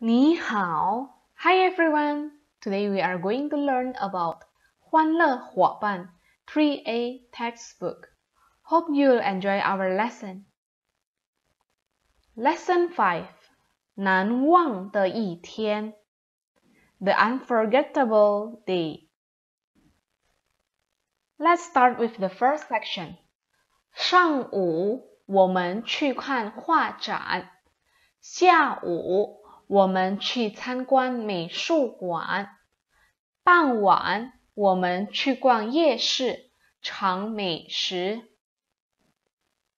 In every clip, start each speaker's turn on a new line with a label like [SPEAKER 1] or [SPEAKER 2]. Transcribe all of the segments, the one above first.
[SPEAKER 1] 你好，Hi everyone. Today we are going to learn about 欢乐伙伴 3A textbook. Hope you'll enjoy our lesson. Lesson 5难忘的一天 The Unforgettable Day. Let's start with the first section. 上午我们去看画展，下午。 我们去参观美术馆，傍晚我们去逛夜市尝美食。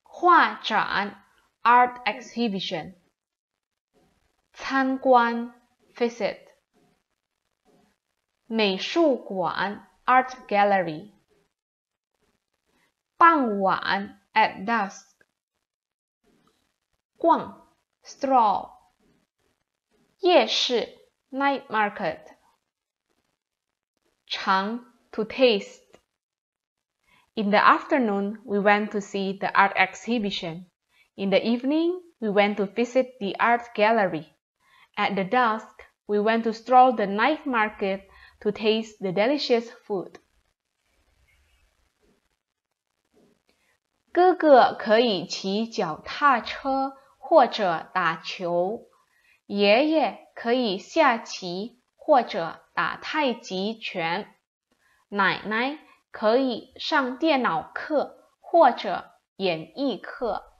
[SPEAKER 1] 画展 （art exhibition），参观 （visit），美术馆 （art gallery），傍晚 （at dusk），逛 （stroll）。夜市 night market 尝 to taste In the afternoon, we went to see the art exhibition. In the evening, we went to visit the art gallery. At the dusk, we went to stroll the night market to taste the delicious food. 哥哥可以骑脚踏车或者打球。 爷爷可以下棋或者打太极拳，奶奶可以上电脑课或者演艺课。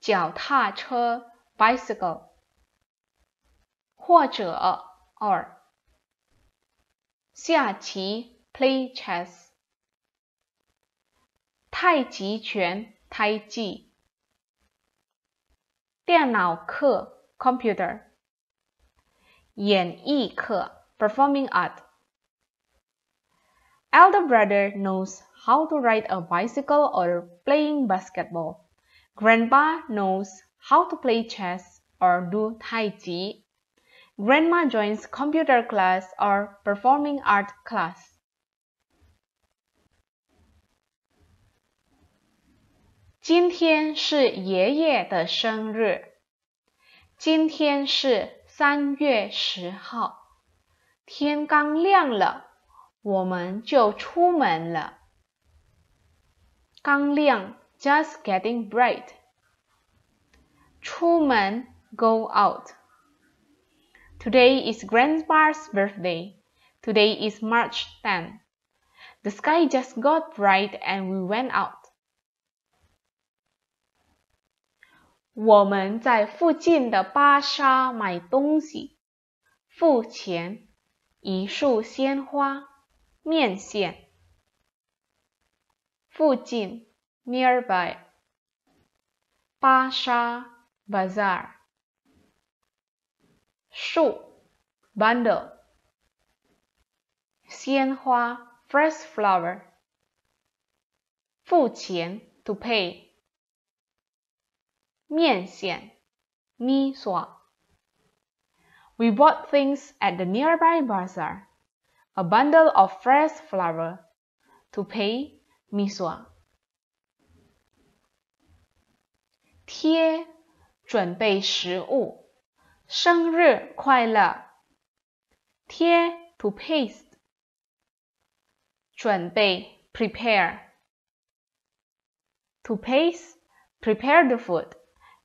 [SPEAKER 1] 脚踏车 （bicycle） 或者 or 下棋 （play chess） 太极拳 （tai 电脑课 computer，演艺课 performing art。Elder brother knows how to ride a bicycle or playing basketball. Grandpa knows how to play chess or do tai chi. Grandma joins computer class or performing art class. 今天是爷爷的生日。今天是三月十号。天刚亮了，我们就出门了。刚亮，just getting bright。出门，go out。Today is Grandpa's birthday. Today is March 10. The sky just got bright and we went out. 我们在附近的巴沙买东西，付钱，一束鲜花，面线。附近，nearby。巴沙，bazaar。树，bundle。鲜花，fresh flower。付钱，to pay。面线，mi sua. We bought things at the nearby bazaar. A bundle of fresh flower to pay mi sua. 贴，准备食物。生日快乐。贴 to paste. Prepare, prepare. To paste prepare the food。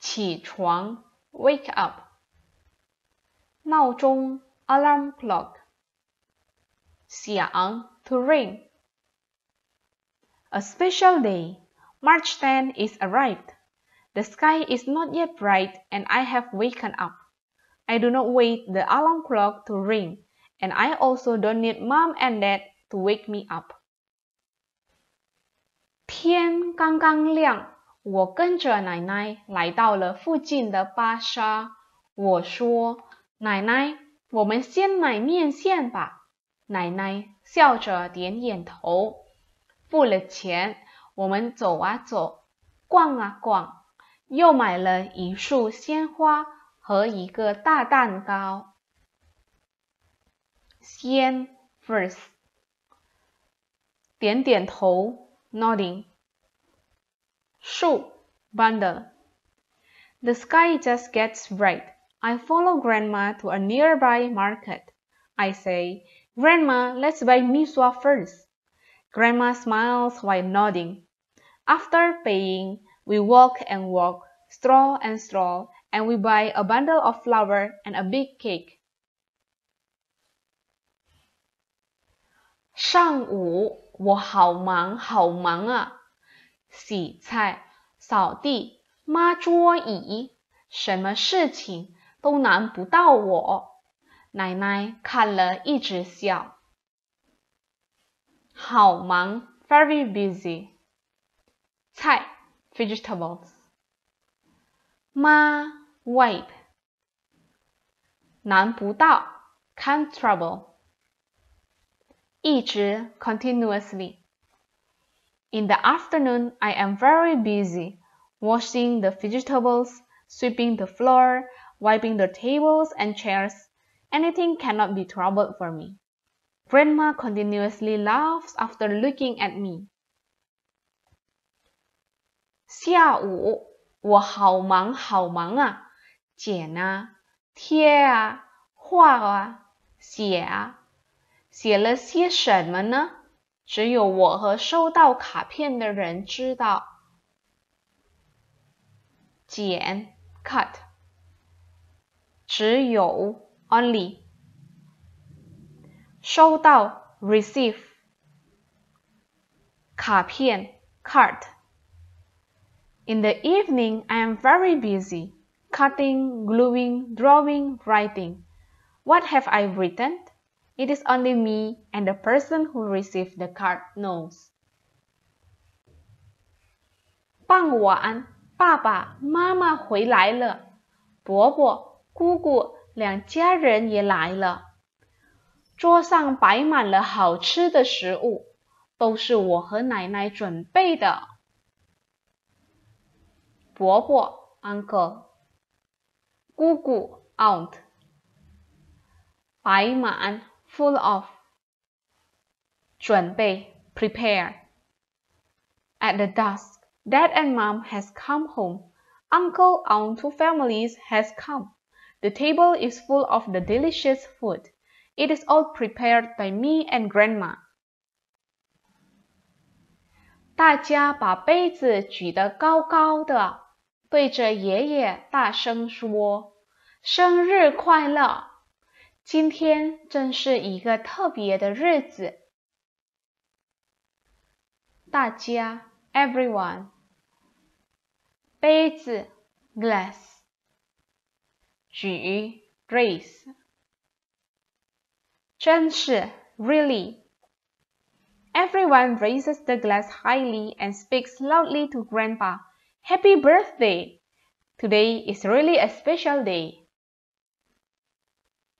[SPEAKER 1] 起床，wake up。闹钟，alarm clock。响，to ring。A special day, March 10 is arrived. The sky is not yet bright and I have waken up. I do not wait the alarm clock to ring, and I also don't need mom and dad to wake me up. 天刚刚亮， 我跟着奶奶来到了附近的巴沙。我说：“奶奶，我们先买面线吧。”奶奶笑着点点头，付了钱。我们走啊走，逛啊逛，又买了一束鲜花和一个大蛋糕。先 first，点点头，nodding。shoe, bundle. The sky just gets bright. I follow Grandma to a nearby market. I say, Grandma, let's buy mi sua first. Grandma smiles while nodding. After paying, we walk and walk, stroll and stroll, and we buy a bundle of flower and a big cake. 上午我好忙好忙啊。洗菜、扫地、抹桌椅，什么事情都难不到我。奶奶看了一直笑。好忙，very busy。菜，vegetables。抹，wipe。难不到，can't trouble。一直，continuously。In the afternoon, I am very busy washing the vegetables, sweeping the floor, wiping the tables and chairs. Anything cannot be troubled for me. Grandma continuously laughs after looking at me. 下午我好忙好忙啊，剪啊，贴啊，画啊，写啊，写了些什么呢？ 只有我和收到卡片的人知道。剪 cut，只有 only，收到 receive，卡片 card。In the evening, I am very busy cutting, gluing, drawing, writing. What have I written? It is only me and the person who received the card knows. 傍晚，爸爸妈妈回来了，伯伯、姑姑两家人也来了。桌上摆满了好吃的食物，都是我和奶奶准备的。伯伯 （uncle）、姑姑 （aunt），摆满。 full of 准备 prepare at the dusk dad and mom has come home uncle aunt two families has come the table is full of the delicious food it is all prepared by me and grandma 大家把杯子举得高高的，对着爷爷大声说：“生日快乐！” ！”今天正是一个特别的日子。大家，everyone，杯子，glass，举，raise，真是，really。Everyone raises the glass highly and speaks loudly to Grandpa. Happy birthday! Today is really a special day.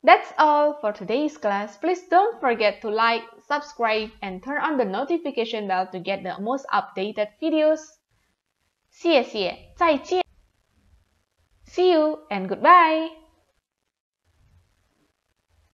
[SPEAKER 1] That's all for today's class. Please don't forget to like, subscribe, and turn on the notification bell to get the most updated videos. 谢谢，再见。See you and goodbye.